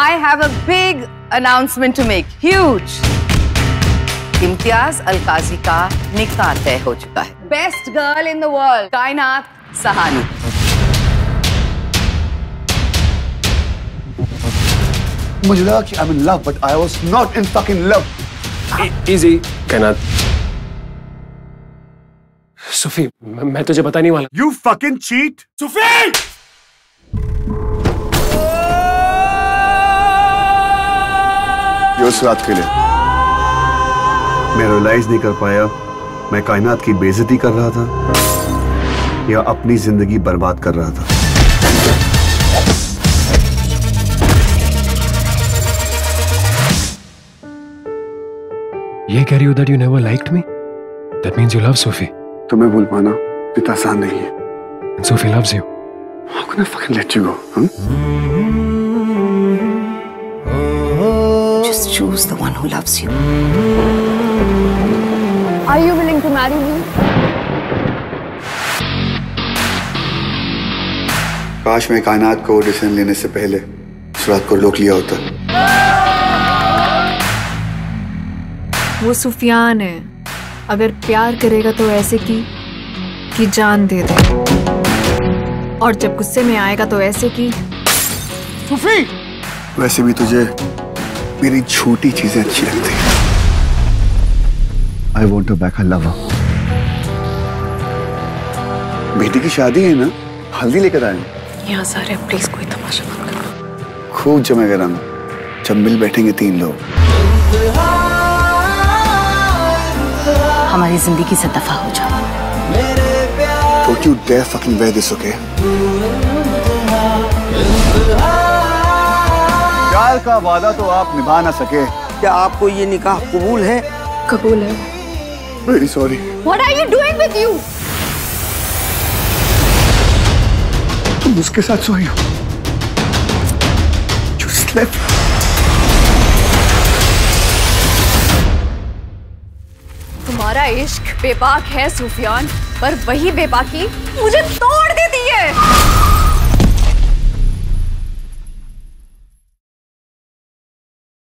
I have a big announcement to make. Huge. इम्तियाज़ अलकाजी का निकाह तय हो चुका है best girl in the world Kaynat Sahani मुझे लगा कि I'm in love, but I was not in fucking love. Easy कहना सुफी मैं तुझे बता नहीं वाला You fucking cheat! सुफी ये उस रात के लिए। मैं रियलाइज़ नहीं कर पाया मैं कायनात की बेइज्जती कर रहा था या अपनी ज़िंदगी बर्बाद कर रहा था। ये कह रही हो that you never liked me that means you love Sophie तुम्हें भूल पाना इतना आसान नहीं है। Sophie loves you How can I fucking let you go? Huh? Choose the one who loves you. Are you willing to marry me? काश मैं कायनात को डिसीज़न लेने से पहले इस रात को रोक लिया होता वो सुफियान है अगर प्यार करेगा तो ऐसे की कि जान दे दे और जब गुस्से में आएगा तो ऐसे की वैसे भी तुझे मेरी छोटी चीज़ें अच्छी लगती हैं। I want to back a lover बेटी की शादी है ना? हल्दी लेकर आए। यहाँ सारे प्लीज़ कोई तमाशा मत करो। खूब जमेगा रंग जब मिल बैठेंगे तीन लोग। हमारी ज़िंदगी से दफ़ा हो जाओ। Don't you dare fucking wear this, okay? प्यार का वादा तो आप निभा ना सके। क्या आपको ये निकाह कबूल है? कबूल है। Very sorry What are you doing with you? तुम उसके साथ सोई हो। You slept. तुम्हारा इश्क बेबाक है सुफियान पर वही बेबाकी मुझे तोड़ देती है।